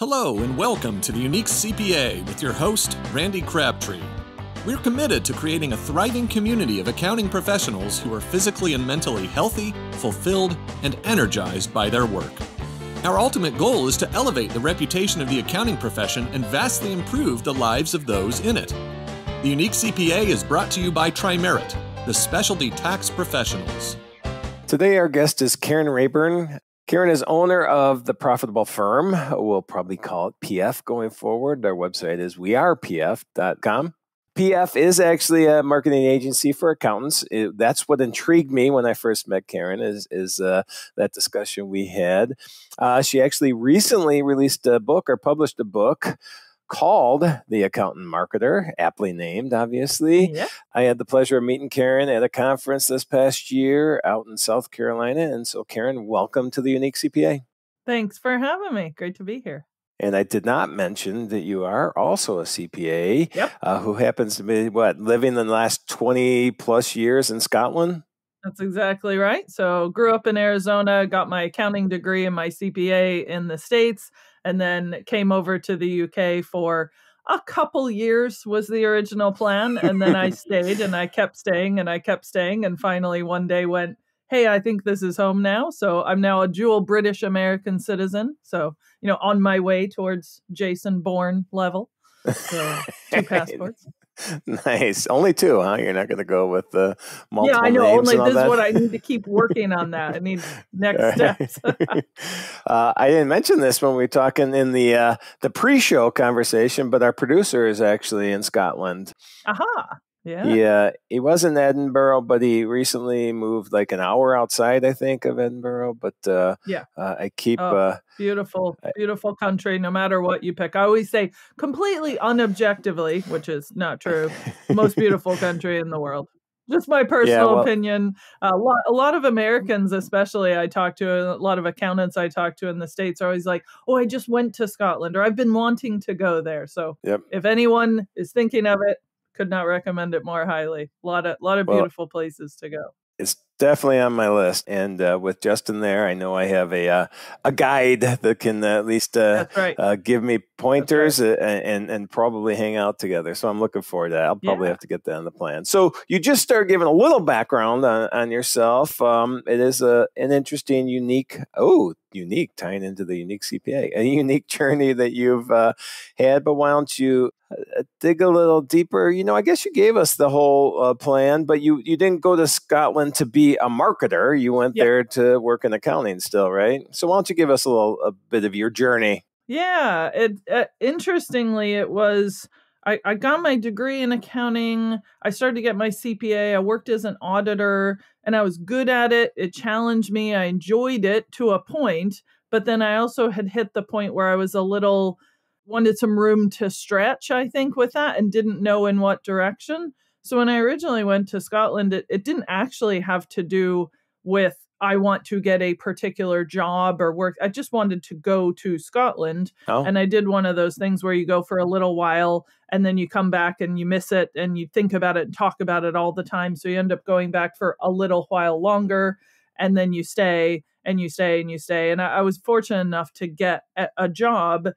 Hello, and welcome to the Unique CPA with your host, Randy Crabtree. We're committed to creating a thriving community of accounting professionals who are physically and mentally healthy, fulfilled, and energized by their work. Our ultimate goal is to elevate the reputation of the accounting profession and vastly improve the lives of those in it. The Unique CPA is brought to you by Tri-Merit, the specialty tax professionals. Today, our guest is Karen Reyburn, Karen is owner of the profitable firm. We'll probably call it PF going forward. Our website is wearepf.com. PF is actually a marketing agency for accountants. It, that's what intrigued me when I first met Karen. Is is uh, that discussion we had? Uh, she actually recently released a book or published a book called The Accountant Marketer, aptly named, obviously. Yep. I had the pleasure of meeting Karen at a conference this past year out in South Carolina. And so, Karen, welcome to the Unique CPA. Thanks for having me. Great to be here. And I did not mention that you are also a CPA Yep. uh, who happens to be, what, living the last 20 plus years in Scotland? That's exactly right. So, grew up in Arizona, got my accounting degree and my CPA in the States, and then came over to the UK for a couple years was the original plan and then I stayed and I kept staying and I kept staying and finally one day went hey I think this is home now. So I'm now a dual British American citizen so you know on my way towards Jason Bourne level. So two passports nice. Only two, huh? You're not going to go with the multiple yeah, I know. Only this is what I need to keep working on. That I need next right. steps. uh, I didn't mention this when we were talking in the uh, the pre-show conversation, but our producer is actually in Scotland. Aha! Yeah. He uh, he was in Edinburgh, but he recently moved like an hour outside, I think, of Edinburgh. But uh, Yeah. uh, I keep Oh. uh, Beautiful, beautiful country. No matter what you pick, I always say completely unobjectively, which is not true. Most beautiful country in the world. Just my personal well- opinion. A lot, a lot of Americans, especially I talk to, a lot of accountants I talk to in the states, are always like, "Oh, I just went to Scotland," or "I've been wanting to go there." So, Yep. if anyone is thinking of it, could not recommend it more highly. A lot of, lot of Well- beautiful places to go. it's definitely on my list. And uh, with Justin there, I know I have a uh, a guide that can at least uh, right. uh, give me pointers uh, and and probably hang out together. So I'm looking forward to that. I'll probably Yeah. have to get that on the plan. So you just started giving a little background on, on yourself. Um, it is a an interesting, unique, oh, unique tying into the unique CPA, a unique journey that you've uh, had. But why don't you dig a little deeper? You know, I guess you gave us the whole uh, plan, but you you didn't go to Scotland to be a marketer. You went there to work in accounting still, right? So why don't you give us a little a bit of your journey? Yeah, it uh, interestingly it was I, I got my degree in accounting. I started to get my CPA. I worked as an auditor and I was good at it. It challenged me. I enjoyed it to a point, but then I also had hit the point where I was a little wanted some room to stretch, I think, with that and didn't know in what direction. So when I originally went to Scotland, it, it didn't actually have to do with I want to get a particular job or work. I just wanted to go to Scotland. Oh, And I did one of those things where you go for a little while and then you come back and you miss it and you think about it and talk about it all the time. So you end up going back for a little while longer and then you stay and you stay and you stay. And I, I was fortunate enough to get a, a job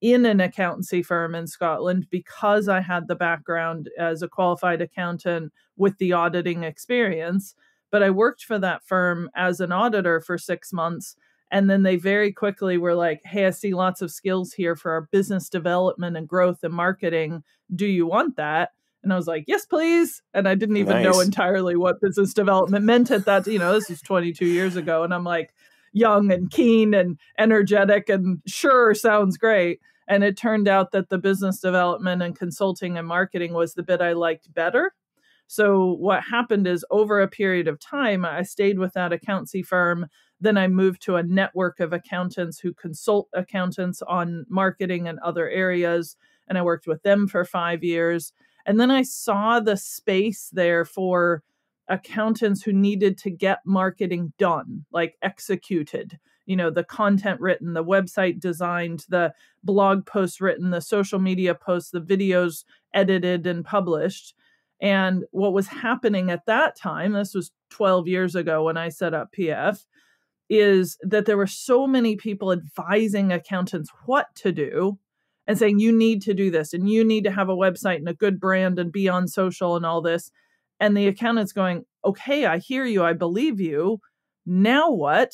in an accountancy firm in Scotland because I had the background as a qualified accountant with the auditing experience. But I worked for that firm as an auditor for six months. And then they very quickly were like, hey, I see lots of skills here for our business development and growth and marketing. Do you want that? And I was like, yes, please. And I didn't even know entirely what business development meant at that. You know, this was 22 years ago. And I'm like, young and keen and energetic and sure sounds great. And it turned out that the business development and consulting and marketing was the bit I liked better. So what happened is over a period of time, I stayed with that accountancy firm. Then I moved to a network of accountants who consult accountants on marketing and other areas. And I worked with them for five years. And then I saw the space there for accountants who needed to get marketing done, like executed. You know, the content written, the website designed, the blog posts written, the social media posts, the videos edited and published. And what was happening at that time, this was 12 years ago when I set up PF, is that there were so many people advising accountants what to do and saying you need to do this and you need to have a website and a good brand and be on social and all this and the accountant's going okay i hear you i believe you now what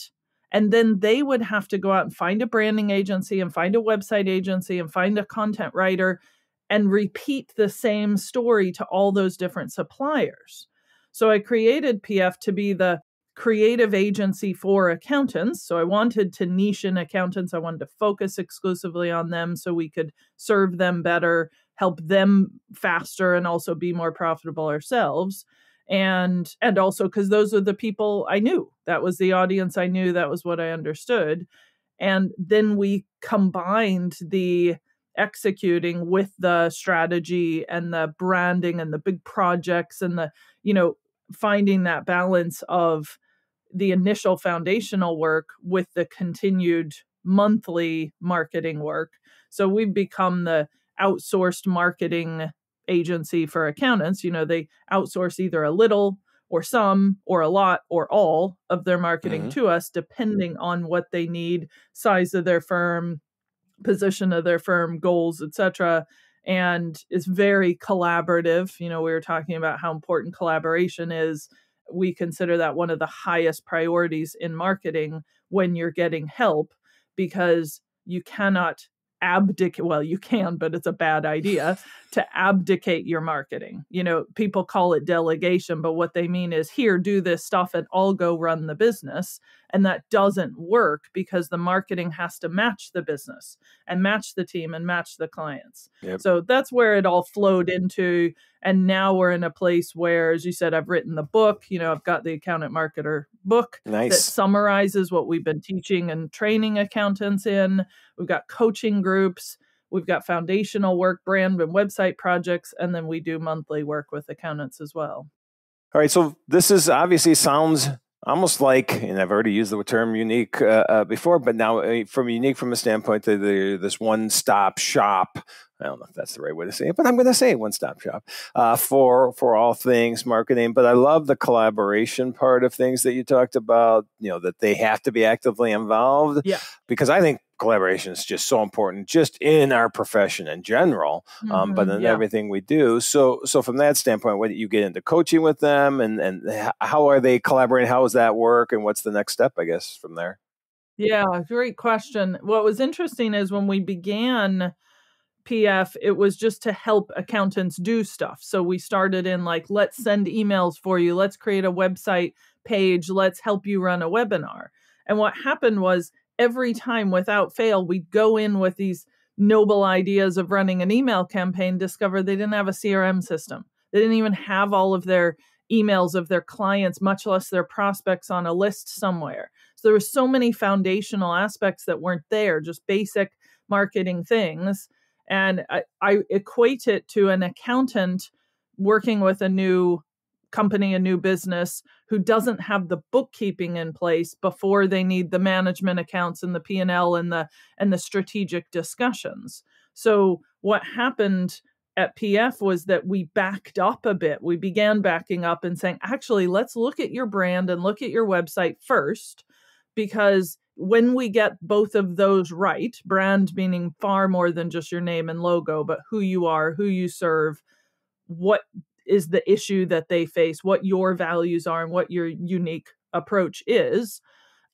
and then they would have to go out and find a branding agency and find a website agency and find a content writer and repeat the same story to all those different suppliers so i created pf to be the creative agency for accountants. So I wanted to niche in accountants. I wanted to focus exclusively on them so we could serve them better, help them faster, and also be more profitable ourselves. And and also because those are the people I knew. That was the audience I knew. That was what I understood. And then we combined the executing with the strategy and the branding and the big projects and the you know finding that balance of the initial foundational work with the continued monthly marketing work. So we've become the outsourced marketing agency for accountants. You know, they outsource either a little or some or a lot or all of their marketing mm-hmm. to us depending on what they need, size of their firm, position of their firm, goals, etc. And it's very collaborative. You know, we were talking about how important collaboration is we consider that one of the highest priorities in marketing when you're getting help because you cannot abdicate well you can but it's a bad idea to abdicate your marketing. You know people call it delegation but what they mean is here do this stuff and i'll go run the business and that doesn't work because the marketing has to match the business and match the team and match the clients yep. so that's where it all flowed into and now we're in a place where as you said i've written the book you know i've got the accountant marketer book nice. that summarizes what we've been teaching and training accountants in we've got coaching groups we've got foundational work brand and website projects and then we do monthly work with accountants as well all right so this is obviously sounds almost like, and I've already used the term unique uh, uh, before, but now uh, from unique from a standpoint that the, this one stop shop. I don't know if that's the right way to say it, but I'm going to say one stop shop uh, for for all things marketing. But I love the collaboration part of things that you talked about. You know that they have to be actively involved. Yeah, because I think collaboration is just so important just in our profession in general mm-hmm, um, but mm-hmm, in yeah. everything we do. So so from that standpoint what you get into coaching with them and and how are they collaborating? How does that work? And what's the next step i guess from there? Yeah great question. What was interesting is when we began pf it was just to help accountants do stuff. So we started in like let's send emails for you. Let's create a website page. Let's help you run a webinar. And what happened was every time without fail, we'd go in with these noble ideas of running an email campaign, discover they didn't have a CRM system. They didn't even have all of their emails of their clients, much less their prospects on a list somewhere. So there were so many foundational aspects that weren't there, just basic marketing things. And I, I equate it to an accountant working with a new company a new business who doesn't have the bookkeeping in place before they need the management accounts and the P&L and the and the strategic discussions. So what happened at PF was that we backed up a bit. We began backing up and saying, actually, let's look at your brand and look at your website first because when we get both of those right, brand meaning far more than just your name and logo, but who you are, who you serve, what is the issue that they face, what your values are, and what your unique approach is.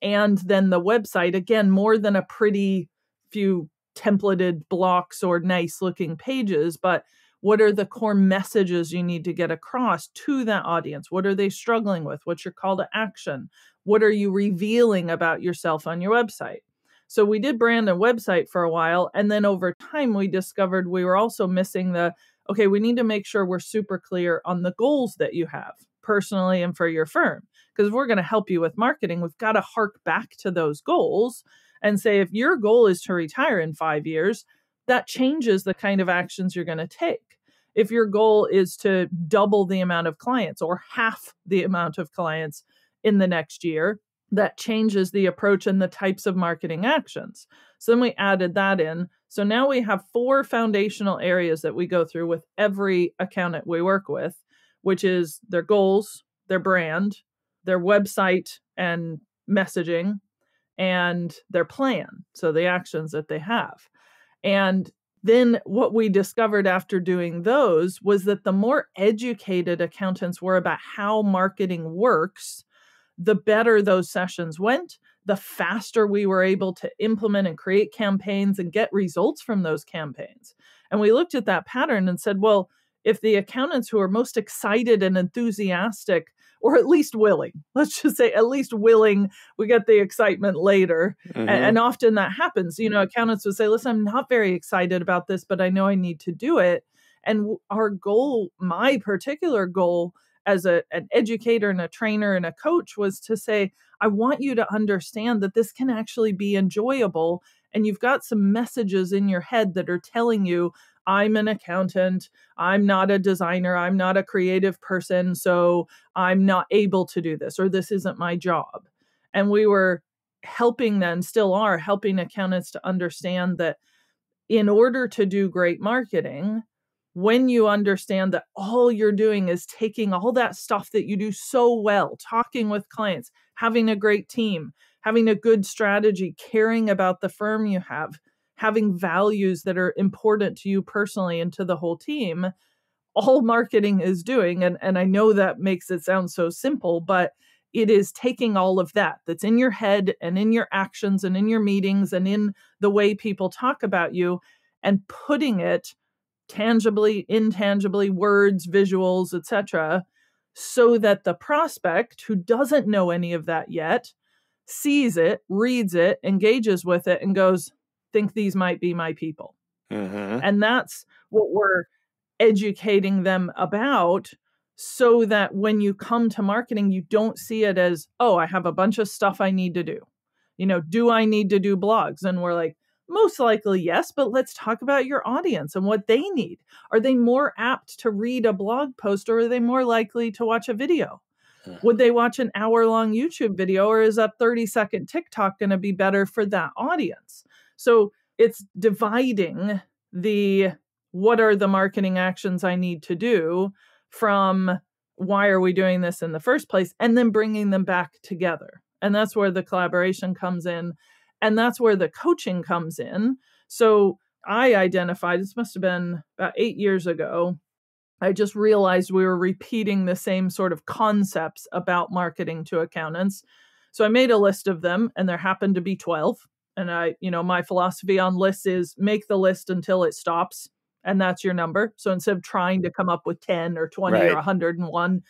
And then the website, again, more than a pretty few templated blocks or nice looking pages, but what are the core messages you need to get across to that audience? What are they struggling with? What's your call to action? What are you revealing about yourself on your website? So we did brand and website for a while. And then over time, we discovered we were also missing the okay, we need to make sure we're super clear on the goals that you have personally and for your firm. Because if we're going to help you with marketing, we've got to hark back to those goals and say, if your goal is to retire in five years, that changes the kind of actions you're going to take. If your goal is to double the amount of clients or half the amount of clients in the next year, that changes the approach and the types of marketing actions. So then we added that in. So now we have four foundational areas that we go through with every accountant we work with, which is their goals, their brand, their website and messaging, and their plan. So the actions that they have. And then what we discovered after doing those was that the more educated accountants were about how marketing works, the better those sessions went, the faster we were able to implement and create campaigns and get results from those campaigns. And we looked at that pattern and said, well, if the accountants who are most excited and enthusiastic or at least willing. Let's just say at least willing. We get the excitement later. Mm-hmm. And, and, often that happens. You know, accountants would say, listen, I'm not very excited about this, but I know I need to do it. And our goal, my particular goal as a, an educator and a trainer and a coach was to say, I want you to understand that this can actually be enjoyable. And you've got some messages in your head that are telling you I'm an accountant. I'm not a designer. I'm not a creative person. So I'm not able to do this, or this isn't my job. And we were helping then, still are helping accountants to understand that in order to do great marketing, when you understand that all you're doing is taking all that stuff that you do so well, talking with clients, having a great team, having a good strategy, caring about the firm you have, having values that are important to you personally and to the whole team all marketing is doing and and I know that makes it sound so simple but it is taking all of that that's in your head and in your actions and in your meetings and in the way people talk about you and putting it tangibly intangibly words visuals etc so that the prospect who doesn't know any of that yet sees it reads it engages with it and goes think these might be my people. Mm-hmm. And that's what we're educating them about so that when you come to marketing, you don't see it as, oh, I have a bunch of stuff I need to do. You know, do I need to do blogs? And we're like, most likely, yes, but let's talk about your audience and what they need. Are they more apt to read a blog post or are they more likely to watch a video? Mm-hmm. Would they watch an hour long YouTube video or is a 30 second TikTok going to be better for that audience? So it's dividing the what are the marketing actions I need to do from why are we doing this in the first place and then bringing them back together. And that's where the collaboration comes in. And that's where the coaching comes in. So I identified, this must have been about eight years ago. I just realized we were repeating the same sort of concepts about marketing to accountants. So I made a list of them, and there happened to be 12 and I, you know, my philosophy on lists is make the list until it stops and that's your number. So instead of trying to mm. come up with 10 or 20 right. or 101,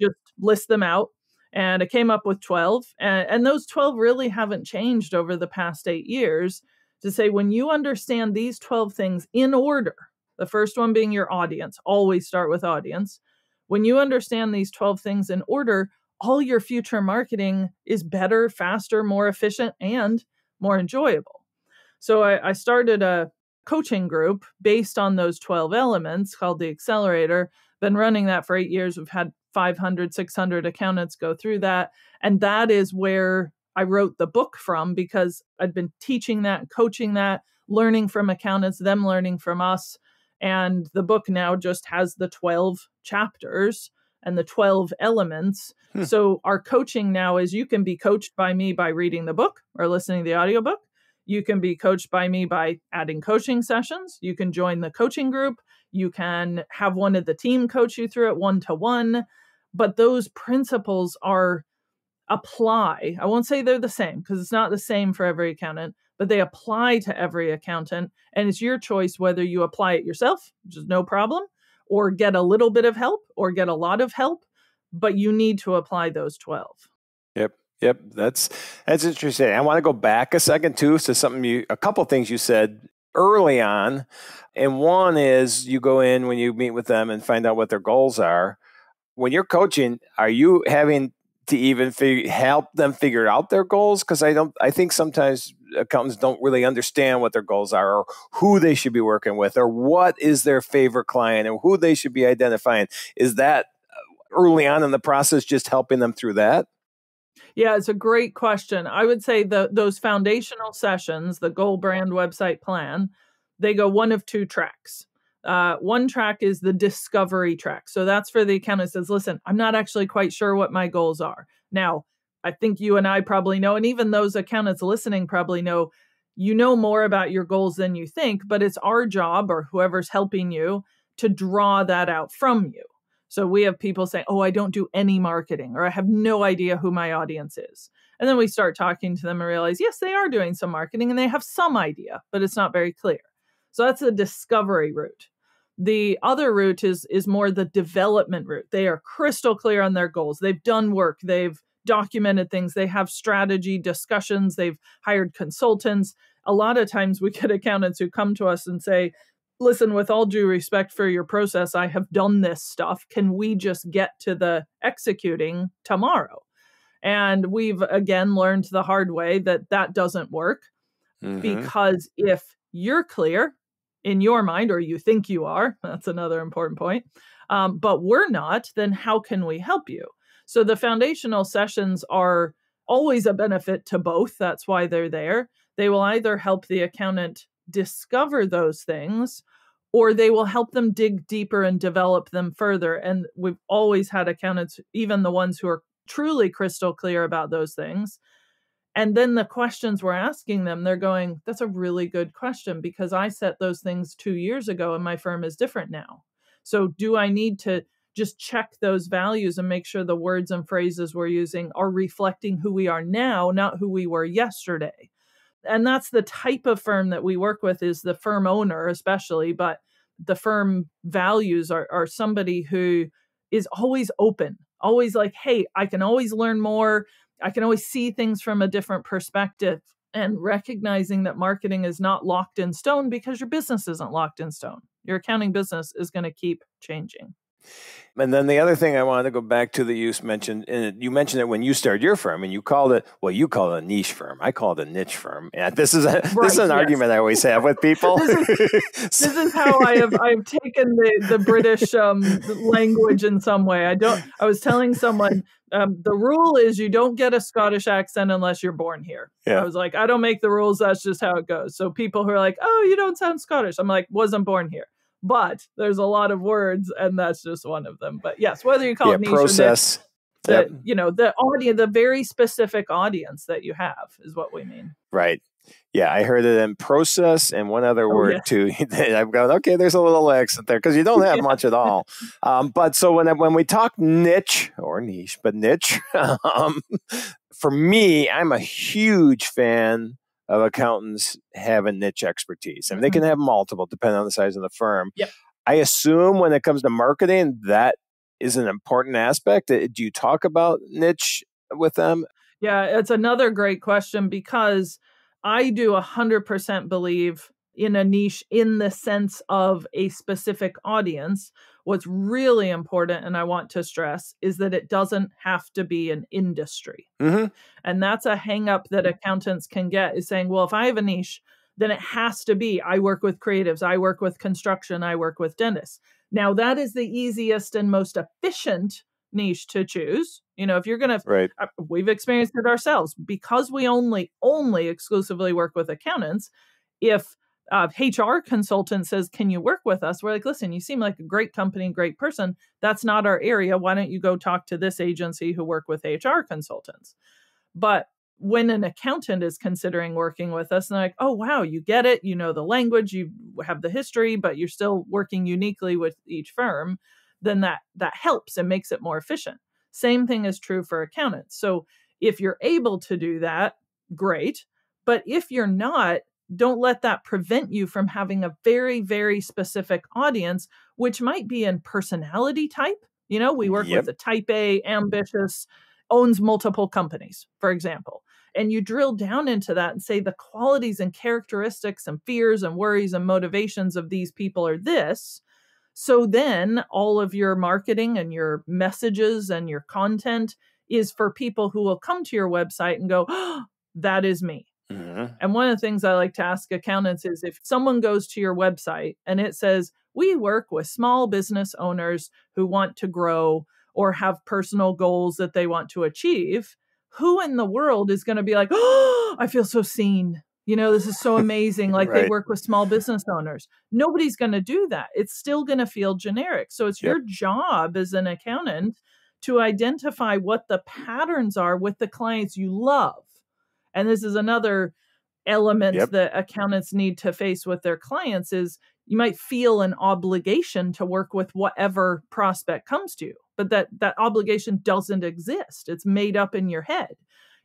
just list them out. And I came up with 12 and, and those 12 really haven't changed over the past 8 years to say when you understand these 12 things in order, the first one being your audience, always start with audience. When you understand these 12 things in order, all your future marketing is better, faster, more efficient, and more enjoyable. So I, I started a coaching group based on those 12 elements called the Accelerator. Been running that for eight years. We've had 500, 600 accountants go through that. And that is where I wrote the book from because I'd been teaching that, coaching that, learning from accountants, them learning from us. And the book now just has the 12 chapters and the 12 elements. Hmm. So our coaching now is you can be coached by me by reading the book or listening to the audiobook. You can be coached by me by adding coaching sessions. You can join the coaching group. You can have one of the team coach you through it one to one. But those principles are apply. I won't say they're the same because it's not the same for every accountant, but they apply to every accountant. And it's your choice whether you apply it yourself, which is no problem, or get a little bit of help or get a lot of help, but you need to apply those 12. Yep. Yep, that's that's interesting. I want to go back a second too to something you a couple things you said early on. And one is you go in when you meet with them and find out what their goals are. When you're coaching, are you having to even fig- help them figure out their goals because I don't I think sometimes accountants don't really understand what their goals are or who they should be working with or what is their favorite client and who they should be identifying. Is that uh, early on in the process just helping them through that? Yeah, it's a great question. I would say the those foundational sessions, the Goal Brand website plan, they go one of two tracks. Uh, one track is the discovery track. So that's for the accountant says, listen, I'm not actually quite sure what my goals are. Now, I think you and I probably know, and even those accountants listening probably know, you know more about your goals than you think, but it's our job or whoever's helping you to draw that out from you. So we have people say, Oh, I don't do any marketing, or I have no idea who my audience is. And then we start talking to them and realize, yes, they are doing some marketing and they have some idea, but it's not very clear. So that's a discovery route. The other route is is more the development route. They are crystal clear on their goals. They've done work, they've documented things, they have strategy discussions, they've hired consultants. A lot of times we get accountants who come to us and say, listen, with all due respect for your process, I have done this stuff. Can we just get to the executing tomorrow? And we've again learned the hard way that that doesn't work mm-hmm. because if you're clear in your mind, or you think you are, that's another important point, um, but we're not, then how can we help you? So the foundational sessions are always a benefit to both. That's why they're there. They will either help the accountant discover those things or they will help them dig deeper and develop them further. And we've always had accountants, even the ones who are truly crystal clear about those things. And then the questions we're asking them, they're going, that's a really good question because I set those things two years ago and my firm is different now. So do I need to just check those values and make sure the words and phrases we're using are reflecting who we are now, not who we were yesterday? And that's the type of firm that we work with is the firm owner, especially, but the firm values are, are somebody who is always open always like, hey, I can always learn more. I can always see things from a different perspective and recognizing that marketing is not locked in stone because your business isn't locked in stone. Your accounting business is going to keep changing. And then the other thing I wanted to go back to that you mentioned, and you mentioned it when you started your firm, and you called it well, you call it a niche firm. I call it a niche firm. And this is a, right, this is an yes. argument I always have with people. this, is, this, is, how I have I've taken the the British um, language in some way. I don't. I was telling someone um, the rule is you don't get a Scottish accent unless you're born here. Yeah. I was like, I don't make the rules. That's just how it goes. So people who are like, oh, you don't sound Scottish. I'm like, wasn't born here but there's a lot of words and that's just one of them. But yes whether you call yeah, it niche process. the, yep. you know the audience the very specific audience that you have is what we mean. Right. Yeah i heard it in process and one other oh, word yeah. too i'm going okay there's a little accent there because you don't have much at all. Um, but so when when we talk niche or niche but niche um, for me i'm a huge fan of accountants have a niche expertise. I mean, they can mm-hmm. have multiple depending on the size of the firm. Yep. I assume when it comes to marketing, that is an important aspect. Uh, do you talk about niche with them? Yeah, it's another great question because I do 100% believe in a niche in the sense of a specific audience What's really important, and I want to stress, is that it doesn't have to be an industry. Mm-hmm. And that's a hangup that accountants can get is saying, well, if I have a niche, then it has to be I work with creatives, I work with construction, I work with dentists. Now, that is the easiest and most efficient niche to choose. You know, if you're going to, right. Uh, we've experienced it ourselves because we only, only exclusively work with accountants. If uh, HR consultant says, Can you work with us? We're like, Listen, you seem like a great company, great person. That's not our area. Why don't you go talk to this agency who work with HR consultants? But when an accountant is considering working with us, they're like, oh, wow, you get it. You know the language, you have the history, but you're still working uniquely with each firm, then that, that helps and makes it more efficient. Same thing is true for accountants. So if you're able to do that, great. But if you're not, don't let that prevent you from having a very, very specific audience, which might be in personality type. You know, we work yep. with a type A, ambitious, owns multiple companies, for example. And you drill down into that and say the qualities and characteristics and fears and worries and motivations of these people are this. So then all of your marketing and your messages and your content is for people who will come to your website and go, oh, that is me. Mm-hmm. And one of the things I like to ask accountants is if someone goes to your website and it says, We work with small business owners who want to grow or have personal goals that they want to achieve, who in the world is going to be like, Oh, I feel so seen? You know, this is so amazing. Like right. they work with small business owners. Nobody's going to do that. It's still going to feel generic. So it's yep. your job as an accountant to identify what the patterns are with the clients you love. And this is another element Yep. that accountants need to face with their clients is you might feel an obligation to work with whatever prospect comes to you but that that obligation doesn't exist it's made up in your head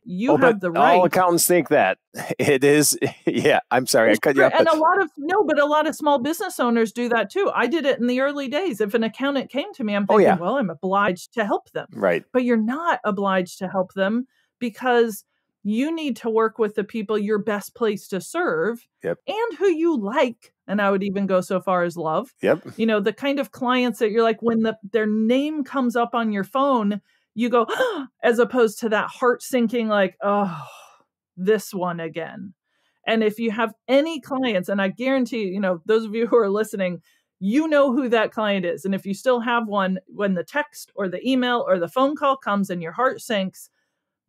you oh, have the right all accountants think that it is. Yeah, I'm sorry, I cut you off. and a lot of no but a lot of small business owners do that too i did it in the early days if an accountant came to me i'm Oh, yeah. well i'm obliged to help them right. but you're not obliged to help them because you need to work with the people you're best placed to serve Yep. and who you like and i would even go so far as love Yep. you know the kind of clients that you're like when the their name comes up on your phone you go as opposed to that heart sinking like oh this one again and if you have any clients and i guarantee you know those of you who are listening you know who that client is and if you still have one when the text or the email or the phone call comes and your heart sinks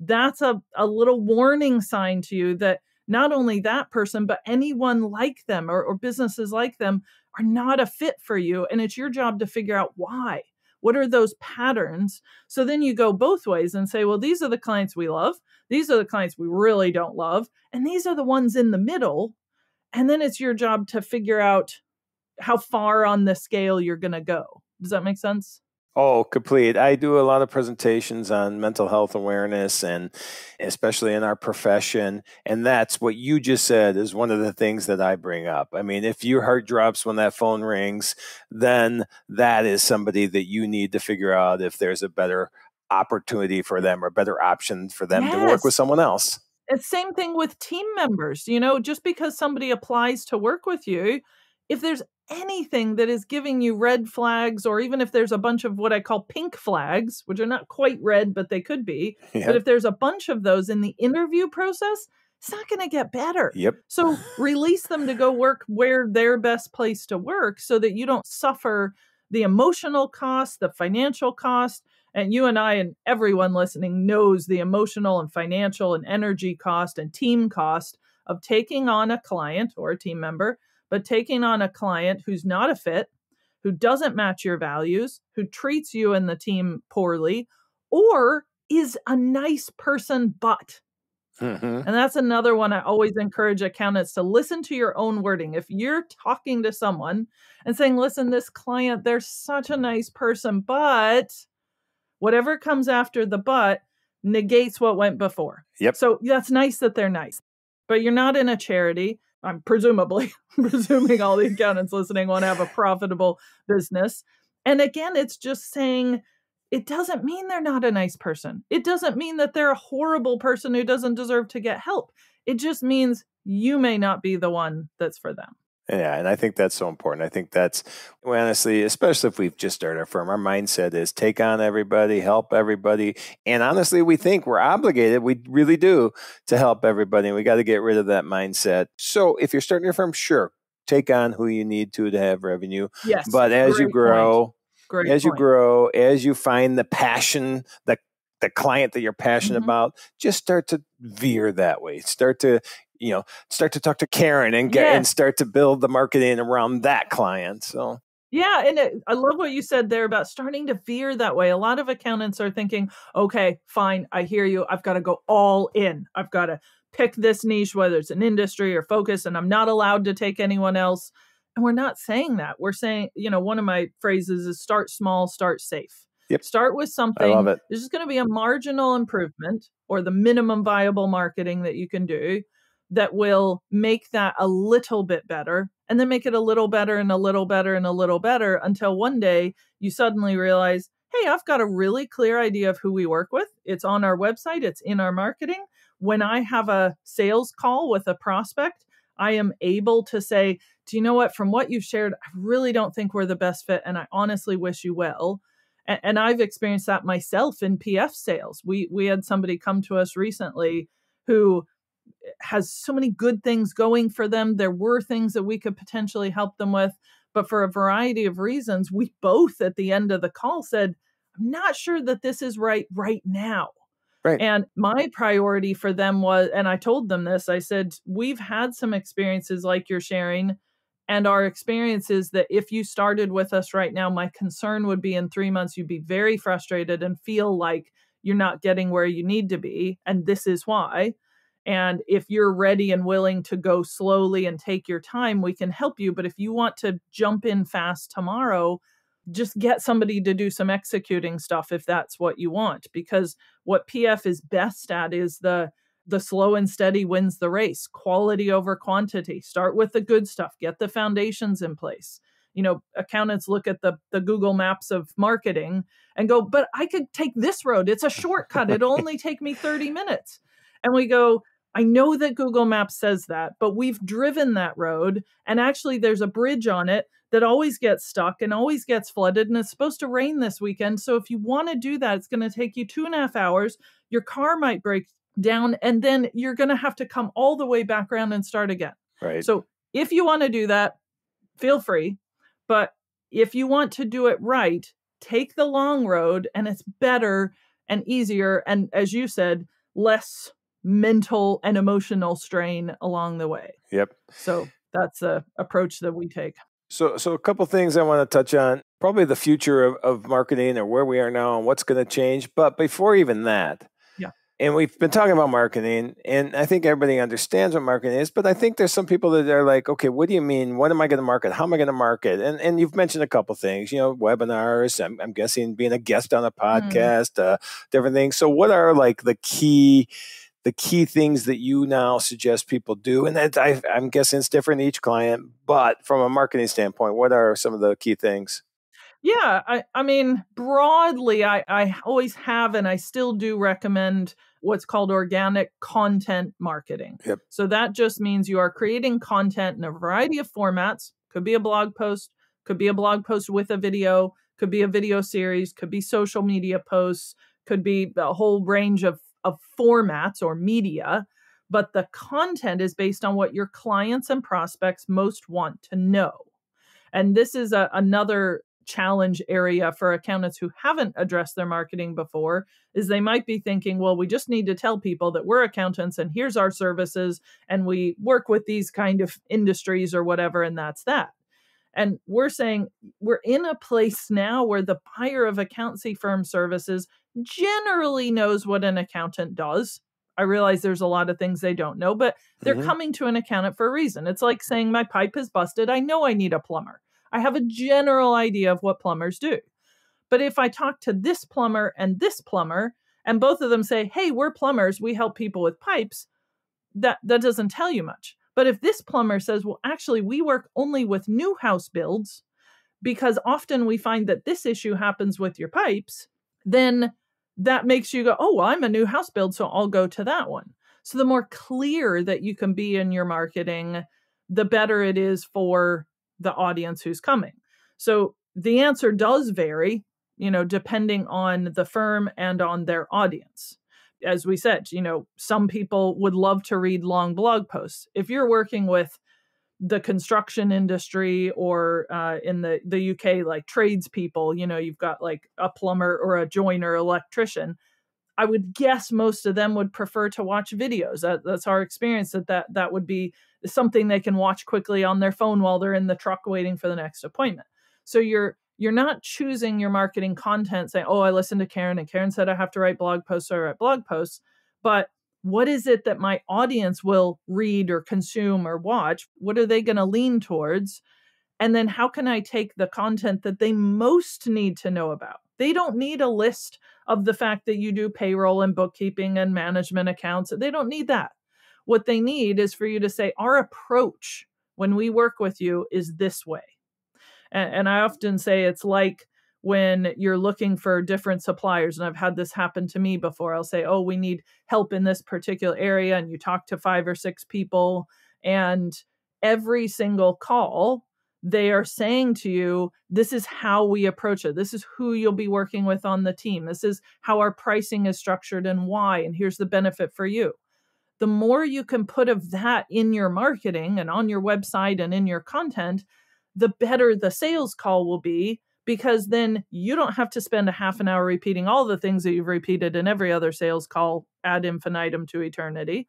that's a, a little warning sign to you that not only that person but anyone like them or, or businesses like them are not a fit for you and it's your job to figure out why. What are those patterns? So then you go both ways and say well these are the clients we love these are the clients we really don't love and these are the ones in the middle and then it's your job to figure out how far on the scale you're going to go. Does that make sense Oh, complete. I do a lot of presentations on mental health awareness and especially in our profession. And that's what you just said is one of the things that I bring up. I mean, if your heart drops when that phone rings, then that is somebody that you need to figure out if there's a better opportunity for them or better option for them to work with someone else. It's same thing with team members. You know, just because somebody applies to work with you, if there's anything that is giving you red flags, or even if there's a bunch of what I call pink flags, which are not quite red, but they could be, Yeah. but if there's a bunch of those in the interview process, it's not going to get better. Yep. So release them to go work where they're best place to work so that you don't suffer the emotional cost, the financial cost. And you and I and everyone listening knows the emotional and financial and energy cost and team cost of taking on a client or a team member, but taking on a client who's not a fit, who doesn't match your values, who treats you and the team poorly, or is a nice person, but Mhm. and that's another one I always encourage accountants to listen to your own wording. If you're talking to someone and saying, listen, this client, they're such a nice person, but whatever comes after the but negates what went before. Yep. So that's nice that they're nice, but you're not in a charity. I'm presumably presuming all the accountants listening want to have a profitable business. And again, it's just saying it doesn't mean they're not a nice person. It doesn't mean that they're a horrible person who doesn't deserve to get help. It just means you may not be the one that's for them. Yeah, and I think that's so important. I think that's honestly, especially if we've just started a firm, our mindset is take on everybody, help everybody. And honestly, we think we're obligated, we really do, to help everybody. And we got to get rid of that mindset. So if you're starting your firm, sure, take on who you need to to have revenue. Yes. But as you point. grow, as you grow, as you find the passion, the the client that you're passionate Mhm. about, just start to veer that way. Start to, you know, start to talk to Karen and get and start to build the marketing around that client. So Yeah, and it, I love what you said there about starting to veer that way. A lot of accountants are thinking, okay, fine, I hear you. I've got to go all in. I've got to pick this niche, whether it's an industry or focus, and I'm not allowed to take anyone else. And we're not saying that. We're saying, you know, one of my phrases is start small, start safe. Yep. Start with I something. love it. There's just going to be a marginal improvement or the minimum viable marketing that you can do that will make that a little bit better and then make it a little better and a little better and a little better until one day you suddenly realize, hey, I've got a really clear idea of who we work with. It's on our website, it's in our marketing. When I have a sales call with a prospect, I am able to say, do you know what? From what you've shared, I really don't think we're the best fit, and I honestly wish you well. And, and I've experienced that myself in PF sales. We we had somebody come to us recently who has so many good things going for them. There were things that we could potentially help them with, but for a variety of reasons, we both at the end of the call said, I'm not sure that this is right right now. Right. And my priority for them was, and I told them this I said, We've had some experiences like you're sharing And our experience is that if you started with us right now, my concern would be in three months, you'd be very frustrated and feel like you're not getting where you need to be. And this is why. And if you're ready and willing to go slowly and take your time, we can help you. But if you want to jump in fast tomorrow, just get somebody to do some executing stuff if that's what you want. Because what PF is best at is the the slow and steady wins the race. Quality over quantity. Start with the good stuff. Get the foundations in place. You know accountants look at the the google maps of marketing and go but i could take this road. It's a shortcut. It'll only take me 30 minutes. And we go i know that google maps says that but we've driven that road and actually there's a bridge on it that always gets stuck and always gets flooded and it's supposed to rain this weekend so if you want to do that it's going to take you two and a half hours your car might break down and then you're going to have to come all the way back around and start again. Right. So if you want to do that, feel free. But if you want to do it right, take the long road and it's better and easier and as you said, less mental and emotional strain along the way. Yep. So that's a approach that we take. So, so a couple things I want to touch on. Probably the future of, of marketing or where we are now and what's going to change. But before even that, yeah. and we've been talking about marketing and i think everybody understands what marketing is but i think there's some people that are like okay what do you mean what am i going to market how am i going to market and and you've mentioned a couple things you know webinars i'm, I'm guessing being a guest on a mm-hmm. podcast mm. uh, different things so what are like the key the key things that you now suggest people do and that I, i'm guessing it's different each client but from a marketing standpoint what are some of the key things yeah, I, I mean, broadly, I, I always have and I still do recommend what's called organic content marketing. Yep. So that just means you are creating content in a variety of formats. Could be a blog post, could be a blog post with a video, could be a video series, could be social media posts, could be a whole range of, of formats or media. But the content is based on what your clients and prospects most want to know. And this is a, another challenge area for accountants who haven't addressed their marketing before is they might be thinking well we just need to tell people that we're accountants and here's our services and we work with these kind of industries or whatever and that's that and we're saying we're in a place now where the buyer of accountancy firm services generally knows what an accountant does I realize there's a lot of things they don't know, but they're mm-hmm. coming to an accountant for a reason. It's like saying my pipe is busted. I know I need a plumber. I have a general idea of what plumbers do. But if I talk to this plumber and this plumber, and both of them say, hey, we're plumbers, we help people with pipes, that, that doesn't tell you much. But if this plumber says, well, actually, we work only with new house builds, because often we find that this issue happens with your pipes, then that makes you go, oh, well, I'm a new house build, so I'll go to that one. So the more clear that you can be in your marketing, the better it is for the audience who's coming. So the answer does vary, you know, depending on the firm and on their audience. As we said, you know, some people would love to read long blog posts. If you're working with the construction industry or uh, in the, the UK, like tradespeople, you know, you've got like a plumber or a joiner, electrician. I would guess most of them would prefer to watch videos. That, that's our experience. That that that would be something they can watch quickly on their phone while they're in the truck waiting for the next appointment. So you're you're not choosing your marketing content saying, "Oh, I listened to Karen and Karen said I have to write blog posts or write blog posts," but what is it that my audience will read or consume or watch? What are they going to lean towards? And then how can I take the content that they most need to know about? They don't need a list of the fact that you do payroll and bookkeeping and management accounts. They don't need that. What they need is for you to say, our approach when we work with you is this way. And, and I often say it's like when you're looking for different suppliers. And I've had this happen to me before. I'll say, oh, we need help in this particular area. And you talk to five or six people, and every single call, they are saying to you, this is how we approach it. This is who you'll be working with on the team. This is how our pricing is structured and why. And here's the benefit for you the more you can put of that in your marketing and on your website and in your content, the better the sales call will be because then you don't have to spend a half an hour repeating all the things that you've repeated in every other sales call ad infinitum to eternity.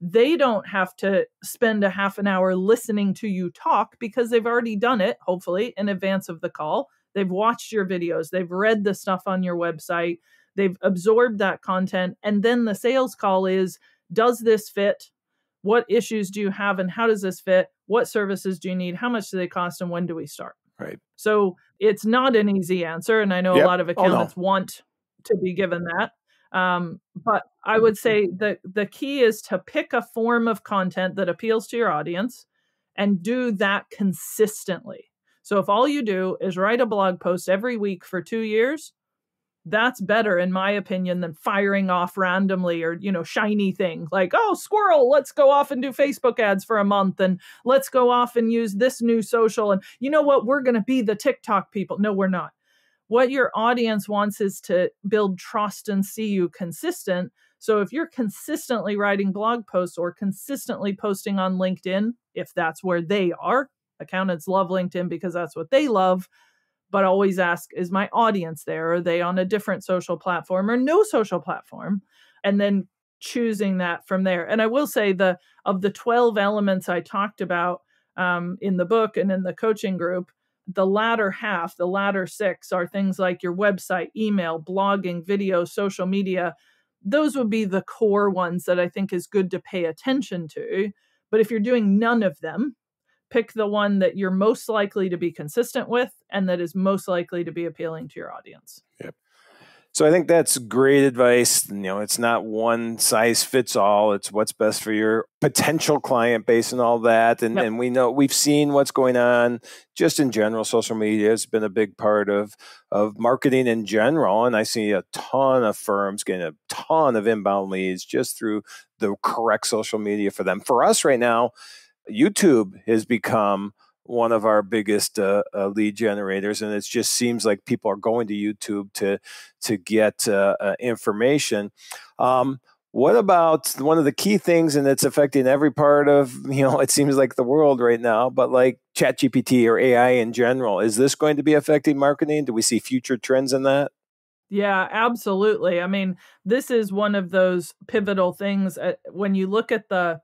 they don't have to spend a half an hour listening to you talk because they've already done it, hopefully, in advance of the call. They've watched your videos, they've read the stuff on your website, they've absorbed that content. And then the sales call is Does this fit? What issues do you have and how does this fit? What services do you need? How much do they cost and when do we start? Right. So it's not an easy answer. And I know Yep. a lot of Oh, no. accountants want to be given that. Um, but I would say the the key is to pick a form of content that appeals to your audience and do that consistently. So if all you do is write a blog post every week for 2 years, that's better in my opinion than firing off randomly or you know shiny thing like oh squirrel let's go off and do facebook ads for a month and let's go off and use this new social and you know what? We're going to be the tiktok people. No we're not. What your audience wants is to build trust and see you consistent. So if you're consistently writing blog posts or consistently posting on linkedin if that's where they are accountants love linkedin because that's what they love but always ask is my audience there? Are they on a different social platform or no social platform? And then choosing that from there. And i will say the of the 12 elements i talked about um, in the book and in the coaching group the latter half the latter six are things like your website email blogging video social media. Those would be the core ones that i think is good to pay attention to. But if you're doing none of them pick the one that you're most likely to be consistent with and that is most likely to be appealing to your audience. Yep. So I think that's great advice. You know, it's not one size fits all. It's what's best for your potential client base and all that. And, Yep. and we know we've seen what's going on just in general. Social media has been a big part of of marketing in general. And I see a ton of firms getting a ton of inbound leads just through the correct social media for them. For us right now, YouTube has become one of our biggest uh, uh, lead generators, and it just seems like people are going to YouTube to to get uh, uh, information. Um, what about one of the key things, and it's affecting every part of you know it seems like the world right now, but like ChatGPT or AI in general, is this going to be affecting marketing? Do we see future trends in that? Yeah, absolutely. I mean, this is one of those pivotal things uh, when you look at the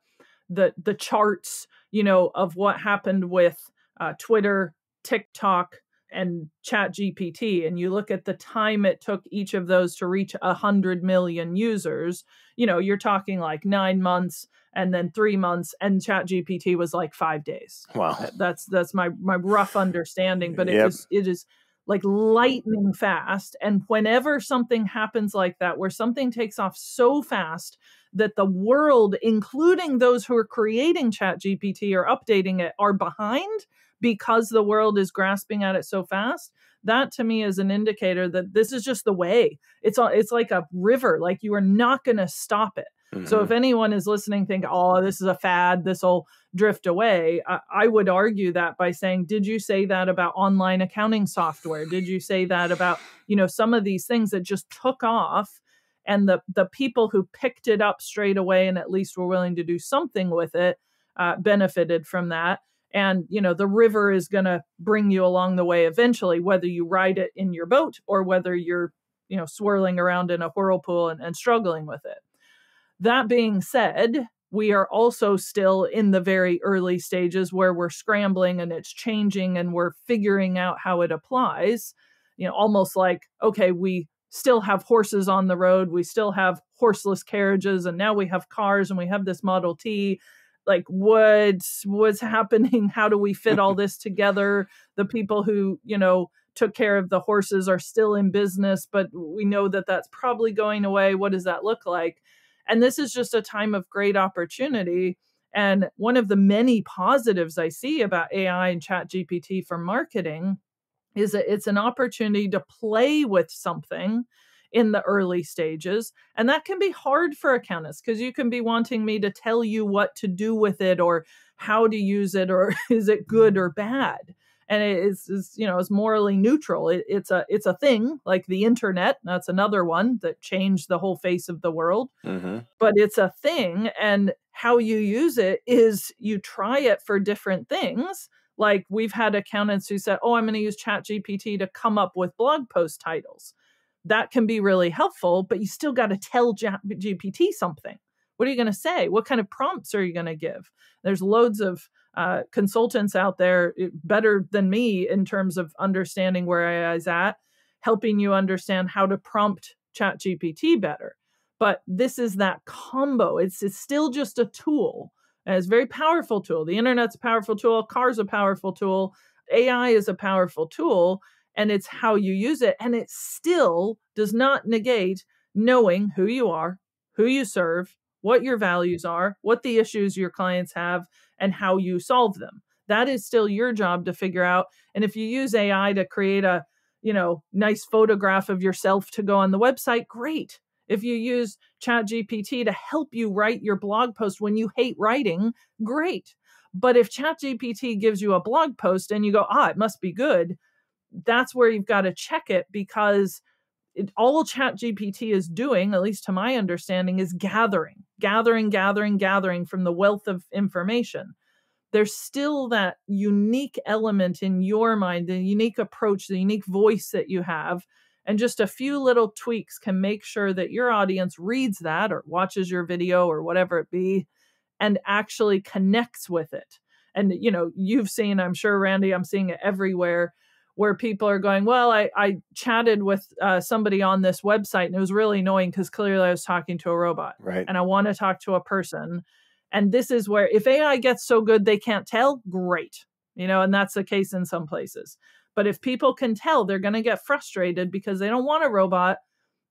the the charts, you know, of what happened with uh, Twitter, TikTok, and Chat GPT, and you look at the time it took each of those to reach a hundred million users. You know, you're talking like nine months and then three months, and Chat GPT was like five days. Wow. That's that's my my rough understanding, but it Yep. is it is like lightning fast. And whenever something happens like that, where something takes off so fast that the world, including those who are creating Chat GPT or updating it, are behind because the world is grasping at it so fast. That to me is an indicator that this is just the way. It's all it's like a river. Like you are not going to stop it. So Mhm. if anyone is listening, think, oh, this is a fad, this will drift away. I, I would argue that by saying, did you say that about online accounting software? Did you say that about, you know, some of these things that just took off and the the people who picked it up straight away and at least were willing to do something with it uh, benefited from that. And you know, the river is going to bring you along the way eventually, whether you ride it in your boat or whether you're, you know, swirling around in a whirlpool and, and struggling with it. That being said, we are also still in the very early stages where we're scrambling and it's changing and we're figuring out how it applies. You know, almost like, okay, we still have horses on the road, we still have horseless carriages, and now we have cars and we have this Model T. Like, what's what's happening? How do we fit all this together? The people who, you know, took care of the horses are still in business, but we know that that's probably going away. What does that look like? And this is just a time of great opportunity. And one of the many positives I see about AI and Chat GPT for marketing is that it's an opportunity to play with something in the early stages. And that can be hard for accountants because you can be wanting me to tell you what to do with it or how to use it or is it good or bad and it is, you know is morally neutral it, it's a it's a thing like the internet that's another one that changed the whole face of the world Mhm. but it's a thing and how you use it is you try it for different things like we've had accountants who said oh i'm going to use chat gpt to come up with blog post titles that can be really helpful but you still got to tell gpt something What are you going to say? What kind of prompts are you going to give? There's loads of uh, consultants out there eh, better than me in terms of understanding where AI is at, helping you understand how to prompt ChatGPT better. But this is that combo. It's it's still just a tool. It's a very powerful tool. The internet's a powerful tool. Cars a powerful tool. AI is a powerful tool, and it's how you use it. And it still does not negate knowing who you are, who you serve, what your values are, what the issues your clients have, and how you solve them. That is still your job to figure out. And if you use AI to create a, you know, nice photograph of yourself to go on the website, great. If you use ChatGPT to help you write your blog post when you hate writing, great. But if ChatGPT gives you a blog post and you go, ah, it must be good, that's where you've got to check it because it, all ChatGPT is doing, at least to my understanding, is gathering, gathering, gathering, gathering from the wealth of information. There's still that unique element in your mind, the unique approach, the unique voice that you have. And just a few little tweaks can make sure that your audience reads that or watches your video or whatever it be and actually connects with it. And, you know, you've seen, I'm sure, Randy, I'm seeing it everywhere where people are going, well, I, I chatted with uh, somebody on this website and it was really annoying because clearly I was talking to a robot. Right. And I want to talk to a person. And this is where if AI gets so good they can't tell, great. You know, and that's the case in some places. But if people can tell, they're going to get frustrated because they don't want a robot,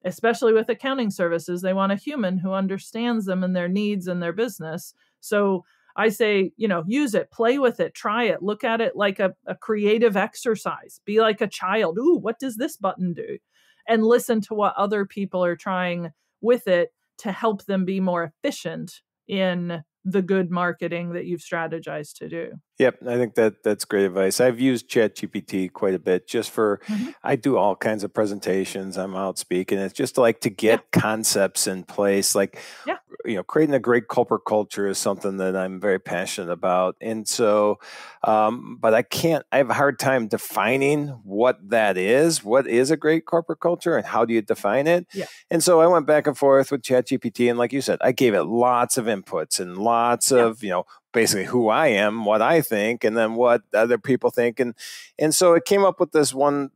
especially with accounting services. They want a human who understands them and their needs and their business. So I say, you know, use it, play with it, try it, look at it like a, a creative exercise. Be like a child. Ooh, what does this button do? And listen to what other people are trying with it to help them be more efficient in the good marketing that you've strategized to do. Yep, I think that that's great advice. I've used ChatGPT quite a bit just for mm-hmm. I do all kinds of presentations. I'm out speaking. It's just like to get yeah. concepts in place. Like yeah. you know, creating a great corporate culture is something that I'm very passionate about. And so um, but I can't I have a hard time defining what that is. What is a great corporate culture and how do you define it? Yeah. And so I went back and forth with ChatGPT and like you said, I gave it lots of inputs and lots yeah. of, you know, basically who I am, what I think, and then what other people think, and and so it came up with this one,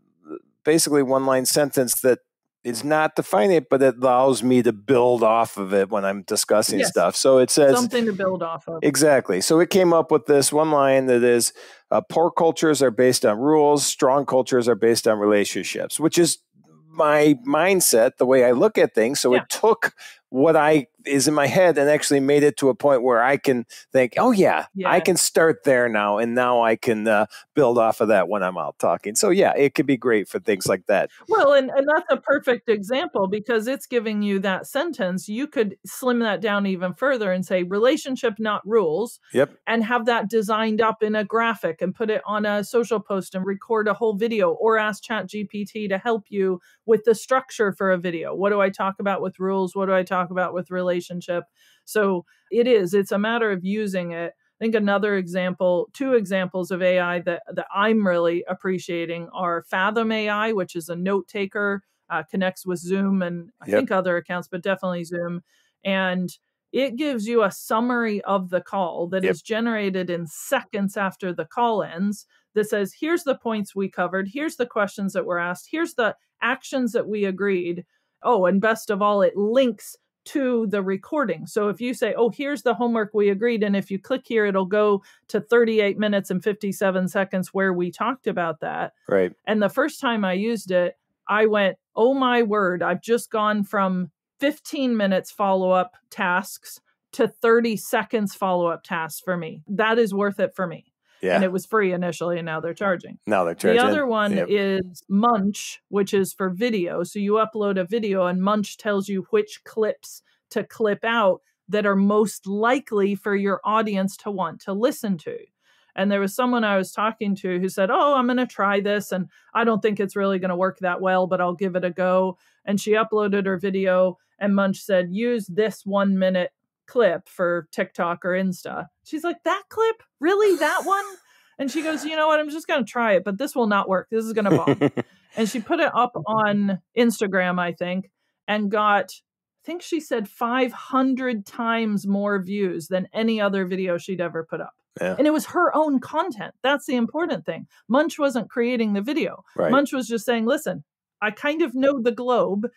basically one line sentence that is not defining it, but it allows me to build off of it when I'm discussing yes. stuff. So it says something to build off of. Exactly. So it came up with this one line that is uh, poor cultures are based on rules, strong cultures are based on relationships, which is my mindset, the way I look at things. So yeah. it took what I is in my head and actually made it to a point where I can think, oh yeah, yeah. I can start there now, and now I can uh, build off of that when I'm out talking. So yeah, it could be great for things like that. Well, and and that's a perfect example because it's giving you that sentence. You could slim that down even further and say relationship, not rules. Yep. And have that designed up in a graphic and put it on a social post and record a whole video, or ask Chat GPT to help you with the structure for a video. What do I talk about with rules? What do I talk talk about with relationship. So it is, it's a matter of using it. I think another example, two examples of AI that, that I'm really appreciating are Fathom AI, which is a note taker, uh, connects with Zoom and I yep. think other accounts, but definitely Zoom. And it gives you a summary of the call that yep. is generated in seconds after the call ends that says, here's the points we covered, here's the questions that were asked, here's the actions that we agreed. Oh, and best of all, it links to the recording. So if you say, oh, here's the homework we agreed, and if you click here, it'll go to 38 minutes and 57 seconds where we talked about that. Right. And the first time I used it, I went, oh my word, I've just gone from 15 minutes follow up tasks to 30 seconds follow up tasks for me. That is worth it for me. Yeah. And it was free initially, and now they're charging. Now they're charging. The other one yep. is Munch, which is for video. So you upload a video, and Munch tells you which clips to clip out that are most likely for your audience to want to listen to. And there was someone I was talking to who said, Oh, I'm going to try this. And I don't think it's really going to work that well, but I'll give it a go. And she uploaded her video, and Munch said, Use this one minute clip for TikTok or Insta. She's like, That clip? Really? That one? And she goes, You know what? I'm just going to try it, but this will not work. This is going to bomb. and she put it up on Instagram, I think, and got I think she said 500 times more views than any other video she'd ever put up. Yeah. And it was her own content. That's the important thing. Munch wasn't creating the video. Right. Munch was just saying, listen, I kind of know the globe.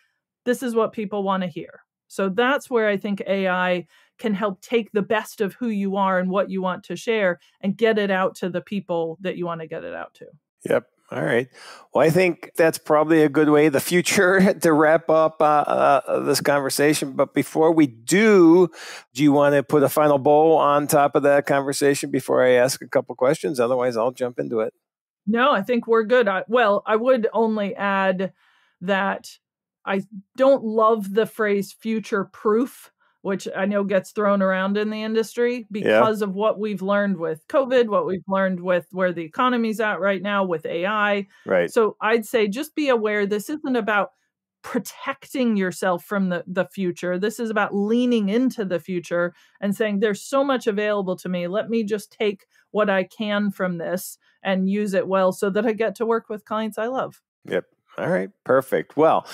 This is what people want to hear. So that's where I think AI can help take the best of who you are and what you want to share and get it out to the people that you want to get it out to. Yep. All right. Well, I think that's probably a good way, the future, to wrap up uh, uh, this conversation. But before we do, do you want to put a final bow on top of that conversation before I ask a couple questions? Otherwise, I'll jump into it. No, I think we're good. I, well, I would only add that I don't love the phrase future proof which I know gets thrown around in the industry because yeah. of what we've learned with COVID, what we've learned with where the economy's at right now with AI. Right. So I'd say just be aware this isn't about protecting yourself from the, the future. This is about leaning into the future and saying, there's so much available to me. Let me just take what I can from this and use it well so that I get to work with clients I love. Yep. All right. Perfect. Well,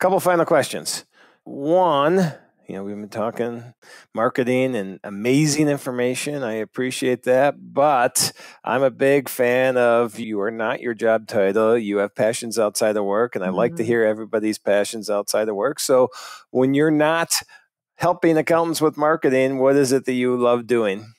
couple final questions. One, you know, we've been talking marketing and amazing information. I appreciate that. But I'm a big fan of you are not your job title. You have passions outside of work. And I mm-hmm. like to mm-hmm. hear everybody's passions outside of work. So when you're not helping accountants with marketing, what is it that you love doing?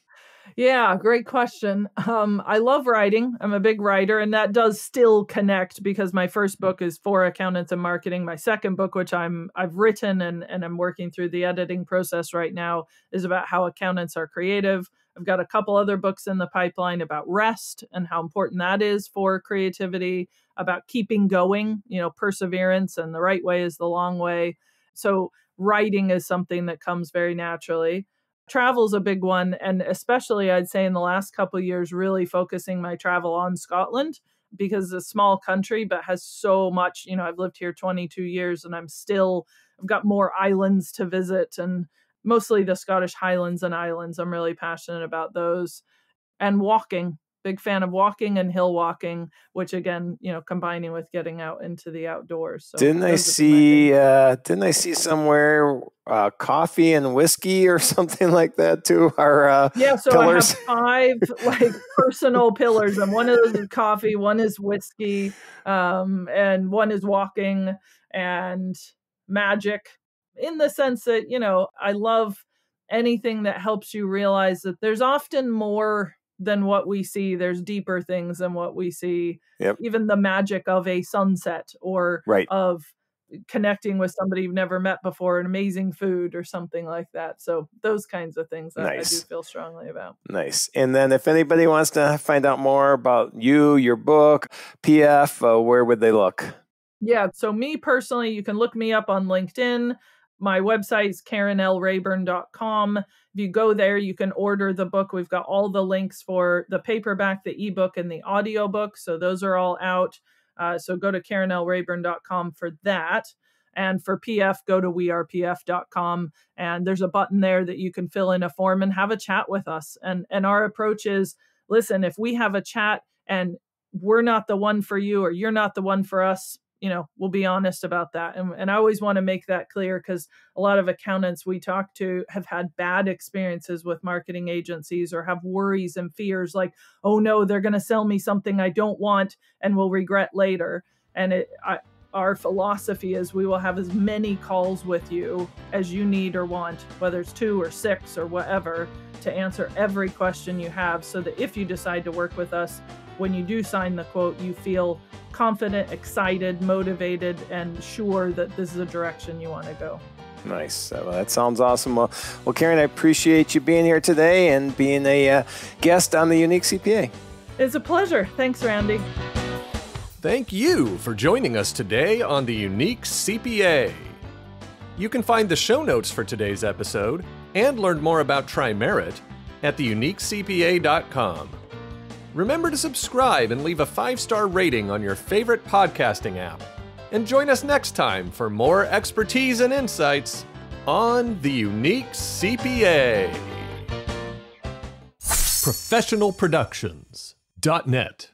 Yeah, great question. Um, I love writing. I'm a big writer, and that does still connect because my first book is for accountants and marketing. My second book, which I'm I've written and and I'm working through the editing process right now, is about how accountants are creative. I've got a couple other books in the pipeline about rest and how important that is for creativity, about keeping going, you know, perseverance and the right way is the long way. So writing is something that comes very naturally travel's a big one and especially i'd say in the last couple years really focusing my travel on scotland because it's a small country but has so much you know i've lived here 22 years and i'm still i've got more islands to visit and mostly the scottish highlands and islands i'm really passionate about those and walking big fan of walking and hill walking, which again, you know, combining with getting out into the outdoors. So didn't I see? Uh, didn't I see somewhere uh, coffee and whiskey or something like that too? Our uh, yeah. So pillars. I have five like personal pillars, and one of those is coffee, one is whiskey, um, and one is walking and magic. In the sense that you know, I love anything that helps you realize that there's often more than what we see. There's deeper things than what we see. Yep. Even the magic of a sunset or right. of connecting with somebody you've never met before, an amazing food or something like that. So those kinds of things that nice. I do feel strongly about. Nice. And then if anybody wants to find out more about you, your book, PF, uh, where would they look? Yeah. So me personally, you can look me up on LinkedIn. My website is karenlreyburn.com. If you go there, you can order the book. We've got all the links for the paperback, the ebook, and the audiobook. So those are all out. Uh, so go to karenlreyburn.com for that. And for PF, go to wearepf.com. And there's a button there that you can fill in a form and have a chat with us. And, and our approach is listen, if we have a chat and we're not the one for you or you're not the one for us, you know we'll be honest about that. And, and i always want to make that clear because a lot of accountants we talk to have had bad experiences with marketing agencies or have worries and fears like oh no they're going to sell me something i don't want and will regret later. And it I, our philosophy is we will have as many calls with you as you need or want whether it's two or six or whatever to answer every question you have so that if you decide to work with us when you do sign the quote you feel confident, excited, motivated, and sure that this is a direction you want to go. Nice. Well, that sounds awesome. Well, well, Karen, I appreciate you being here today and being a uh, guest on the Unique CPA. It's a pleasure. Thanks, Randy. Thank you for joining us today on the Unique CPA. You can find the show notes for today's episode and learn more about Tri-Merit at theuniquecpa.com. Remember to subscribe and leave a five star rating on your favorite podcasting app. And join us next time for more expertise and insights on the Unique CPA. ProfessionalProductions.net